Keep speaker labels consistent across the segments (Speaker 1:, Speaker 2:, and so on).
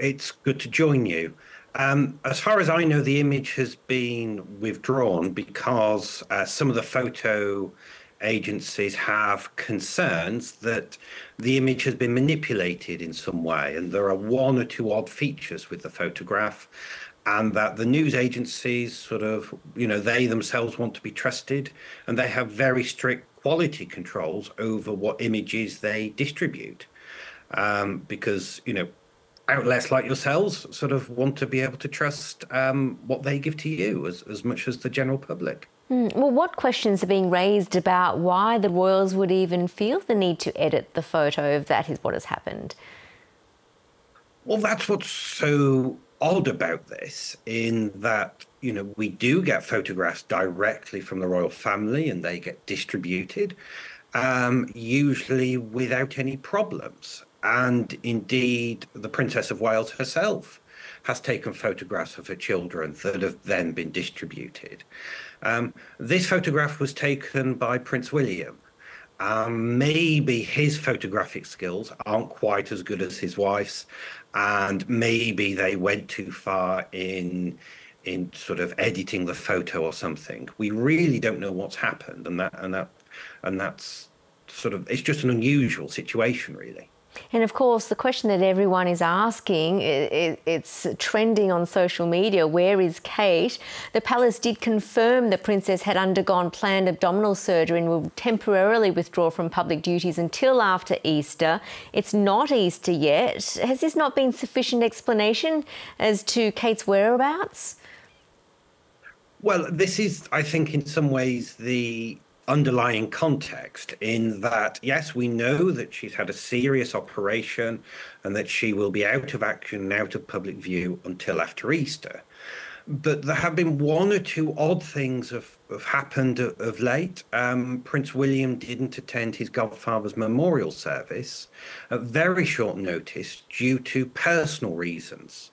Speaker 1: It's good to join you. Um, as far as I know, the image has been withdrawn because uh, some of the photo agencies have concerns that the image has been manipulated in some way, and there are one or two odd features with the photograph, and that the news agencies sort of, you know, they themselves want to be trusted, and they have very strict quality controls over what images they distribute. Um, because, you know, outlets like yourselves sort of want to be able to trust um, what they give to you as, as much as the general public.
Speaker 2: Mm. Well, what questions are being raised about why the royals would even feel the need to edit the photo if that is what has happened?
Speaker 1: Well, that's what's so odd about this, in that, you know, we do get photographs directly from the royal family and they get distributed, um, usually without any problems. And indeed, the Princess of Wales herself has taken photographs of her children that have then been distributed. Um, this photograph was taken by Prince William. Um, maybe his photographic skills aren't quite as good as his wife's, and maybe they went too far in in sort of editing the photo or something. We really don't know what's happened, and that and that and that's sort of it's just an unusual situation, really.
Speaker 2: And of course, the question that everyone is asking, it's trending on social media where is Kate? The palace did confirm the princess had undergone planned abdominal surgery and will temporarily withdraw from public duties until after Easter. It's not Easter yet. Has this not been sufficient explanation as to Kate's whereabouts?
Speaker 1: Well, this is, I think, in some ways the underlying context in that, yes, we know that she's had a serious operation and that she will be out of action and out of public view until after Easter. But there have been one or two odd things have, have happened of, of late. Um, Prince William didn't attend his godfather's memorial service at very short notice due to personal reasons.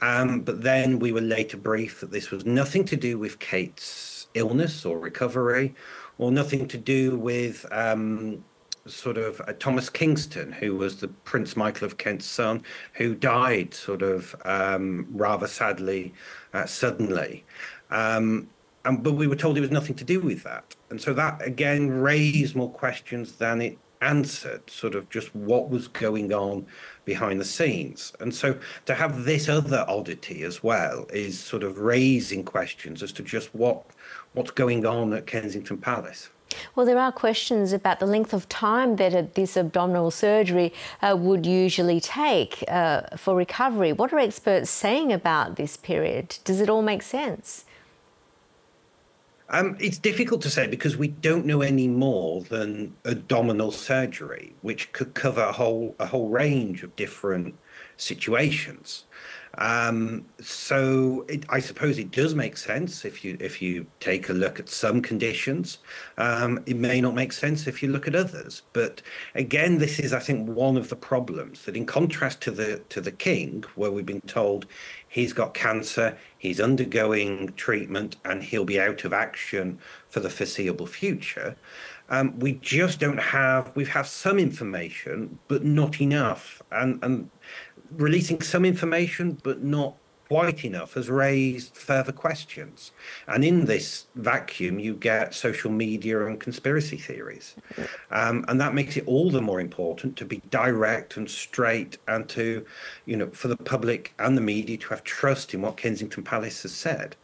Speaker 1: Um, but then we were later briefed that this was nothing to do with Kate's illness or recovery or nothing to do with um, sort of uh, Thomas Kingston, who was the Prince Michael of Kent's son, who died sort of um, rather sadly, uh, suddenly. Um, and, but we were told it was nothing to do with that. And so that again raised more questions than it answered, sort of just what was going on behind the scenes. And so to have this other oddity as well is sort of raising questions as to just what what's going on at Kensington Palace.
Speaker 2: Well, there are questions about the length of time that a, this abdominal surgery uh, would usually take uh, for recovery. What are experts saying about this period? Does it all make sense?
Speaker 1: Um, it's difficult to say because we don't know any more than abdominal surgery, which could cover a whole a whole range of different situations. Um, so it, I suppose it does make sense if you if you take a look at some conditions. Um, it may not make sense if you look at others. But again, this is I think one of the problems that, in contrast to the to the king, where we've been told he's got cancer, he's undergoing treatment, and he'll be out of action for the foreseeable future. Um, we just don't have we have some information, but not enough, and and releasing some information but not quite enough has raised further questions. And in this vacuum, you get social media and conspiracy theories. Um, and that makes it all the more important to be direct and straight and to, you know, for the public and the media to have trust in what Kensington Palace has said.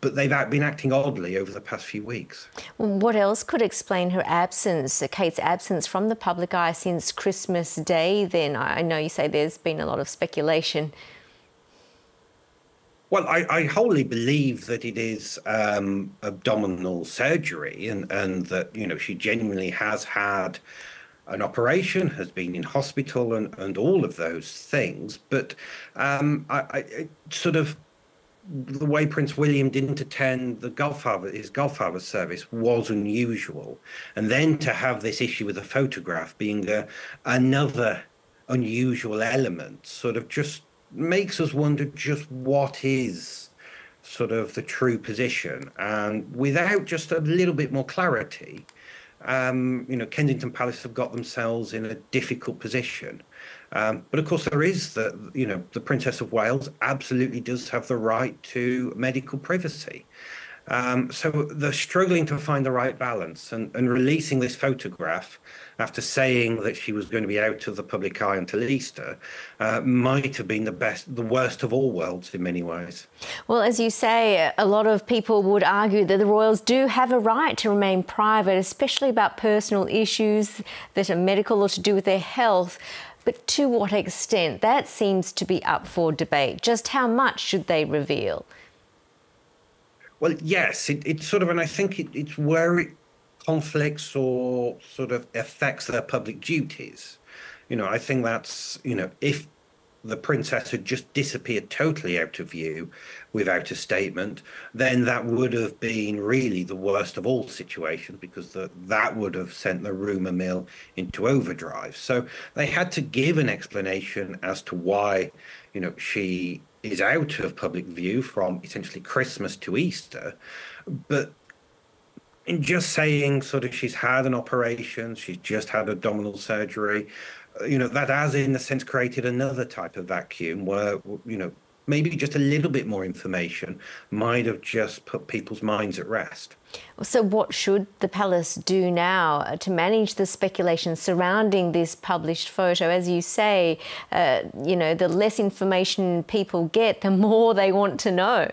Speaker 1: But they've been acting oddly over the past few weeks.
Speaker 2: What else could explain her absence, Kate's absence from the public eye since Christmas Day? Then I know you say there's been a lot of speculation
Speaker 1: well, I, I, wholly believe that it is um, abdominal surgery, and and that you know she genuinely has had an operation, has been in hospital, and and all of those things. But um, I, I, sort of the way Prince William didn't attend the Godfather his Godfather service was unusual, and then to have this issue with the photograph being a, another unusual element, sort of just makes us wonder just what is sort of the true position. And without just a little bit more clarity, um, you know, Kensington Palace have got themselves in a difficult position. Um, but of course, there is the, you know, the Princess of Wales absolutely does have the right to medical privacy. Um, so they're struggling to find the right balance and, and releasing this photograph after saying that she was going to be out of the public eye until Easter uh, might have been the best, the worst of all worlds in many ways.
Speaker 2: Well, as you say, a lot of people would argue that the royals do have a right to remain private, especially about personal issues that are medical or to do with their health. But to what extent? That seems to be up for debate. Just how much should they reveal?
Speaker 1: Well, yes, it, it's sort of, and I think it, it's where it conflicts or sort of affects their public duties. You know, I think that's, you know, if the princess had just disappeared totally out of view without a statement, then that would have been really the worst of all situations because the, that would have sent the rumour mill into overdrive. So they had to give an explanation as to why, you know, she is out of public view from essentially Christmas to Easter. But in just saying sort of she's had an operation, she's just had abdominal surgery, you know, that has in a sense created another type of vacuum where, you know, maybe just a little bit more information might have just put people's minds at rest.
Speaker 2: So, what should the palace do now uh, to manage the speculation surrounding this published photo? As you say, uh, you know, the less information people get, the more they want to know.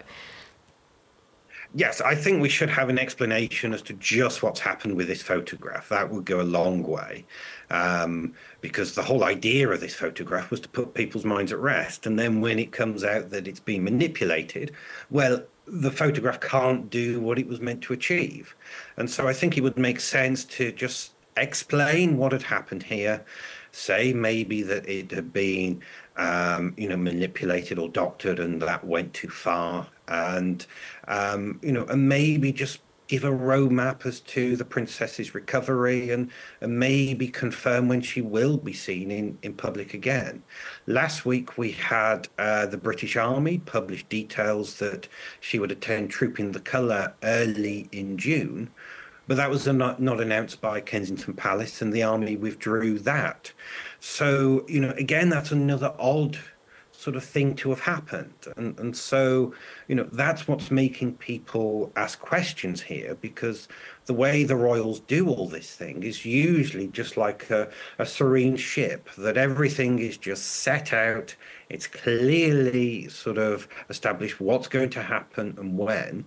Speaker 1: Yes, I think we should have an explanation as to just what's happened with this photograph. That would go a long way. Um, because the whole idea of this photograph was to put people's minds at rest. And then when it comes out that it's been manipulated, well, the photograph can't do what it was meant to achieve. And so I think it would make sense to just explain what had happened here, say maybe that it had been um, you know, manipulated or doctored, and that went too far. And um, you know, and maybe just give a roadmap as to the princess's recovery and, and maybe confirm when she will be seen in, in public again. Last week we had uh, the British Army publish details that she would attend Trooping the Colour early in June, but that was not, not announced by Kensington Palace and the Army withdrew that. So, you know, again, that's another odd sort of thing to have happened. And, and so, you know, that's what's making people ask questions here because the way the royals do all this thing is usually just like a, a serene ship, that everything is just set out. It's clearly sort of established what's going to happen and when.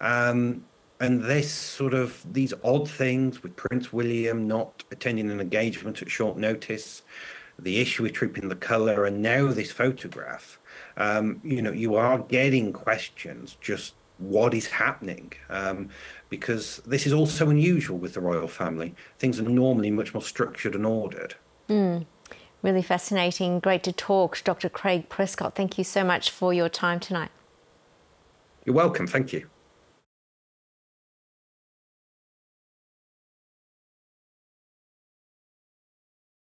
Speaker 1: Um, and this sort of these odd things with Prince William not attending an engagement at short notice, the issue with Trooping the Colour, and now this photograph, um, you know, you are getting questions just what is happening um, because this is also unusual with the royal family. Things are normally much more structured and ordered.
Speaker 2: Mm, really fascinating. Great to talk. Dr. Craig Prescott, thank you so much for your time tonight.
Speaker 1: You're welcome. Thank you.